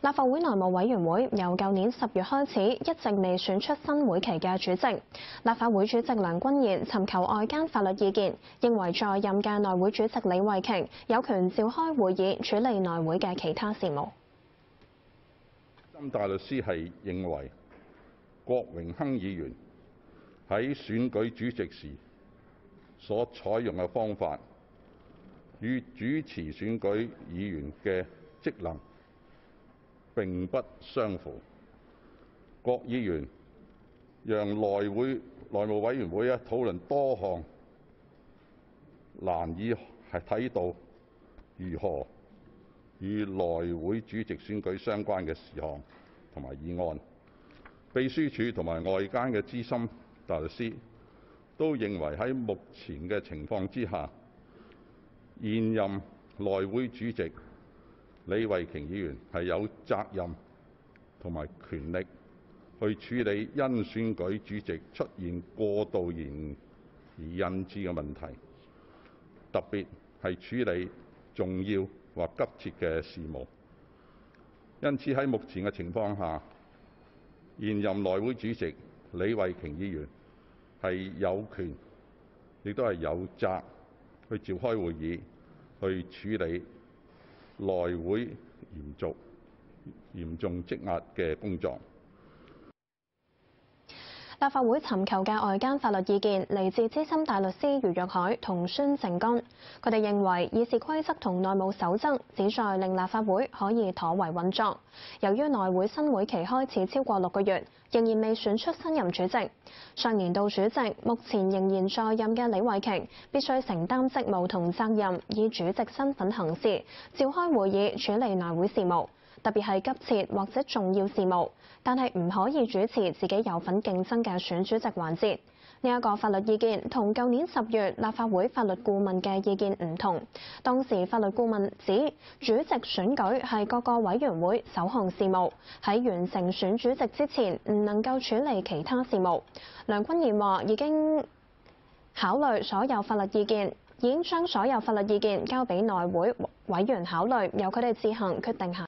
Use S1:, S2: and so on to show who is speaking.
S1: 立法會內務委員會由舊年十月開始一直未選出新會期嘅主席。立法會主席梁君彥尋求外間法律意見，認為在任嘅內會主席李慧瓊有權召開會議處理內會嘅其他事務。
S2: 金大律師係認為郭榮亨議員喺選舉主席時所採用嘅方法，與主持選舉議員嘅職能並不相符。郭議員讓內會內務委員會啊討論多項難以係睇到如何與內會主席選舉相關嘅事項同埋議案。秘書處同埋外間嘅資深大律師都認為喺目前嘅情況之下，現任內會主席李慧瓊議員係有責任同埋權力去處理因選舉主席出現過度延而引致嘅問題，特別係處理重要或急切嘅事務。因此喺目前嘅情況下，現任內會主席李慧瓊議員係有權，亦都係有責去召開會議，去處理內會嚴重嚴重積壓嘅工作。
S1: 立法會尋求嘅外間法律意見嚟自資深大律師余若海同孫成剛，佢哋認為議事規則同內務守則旨在令立法會可以妥為運作。由於內會新會期開始超過六個月，仍然未選出新任主席，上年度主席目前仍然在任嘅李慧瓊必須承擔職務同責任，以主席身份行事，召開會議處理內會事務。特別係急切或者重要事務，但係唔可以主持自己有份競爭嘅選主席環節。呢一個法律意見同舊年十月立法會法律顧問嘅意見唔同。當時法律顧問指主席選舉係各個委員會首項事務，喺完成選主席之前唔能夠處理其他事務。梁君彥話已經考慮所有法律意見，已經將所有法律意見交俾內會委員考慮，由佢哋自行決定下。